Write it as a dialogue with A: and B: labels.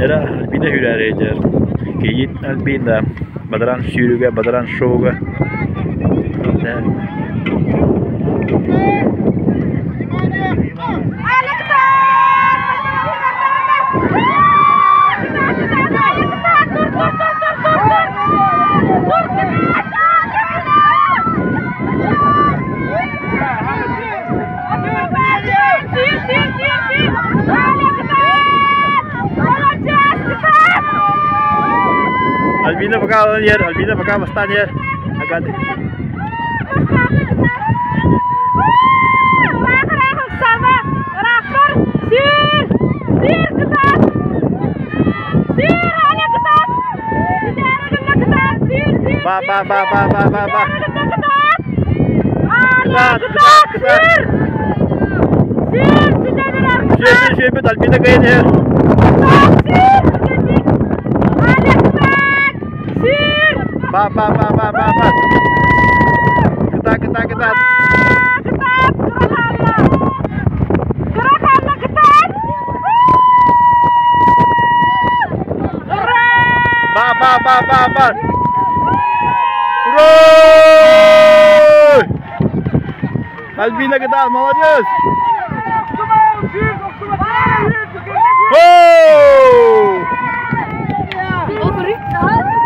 A: Era albine hürer ecer. Keyit albinde. Badaran sürüge, badaran şoğuga. Albina baka yan, Albina baka basta niya agad. Ba ba ba ba ba ba ba. Ketat, ketat, ketat.
B: Sir, sir, sir, sir, sir,
A: sir, sir, sir, sir, sir, sir, sir, sir, sir, sir, sir, sir, Pak, pak, pak, Kita, kita, kita! Kita, kita ketat. Ah, ketat,
B: gerakannya. Gerakannya ketat.
A: Mau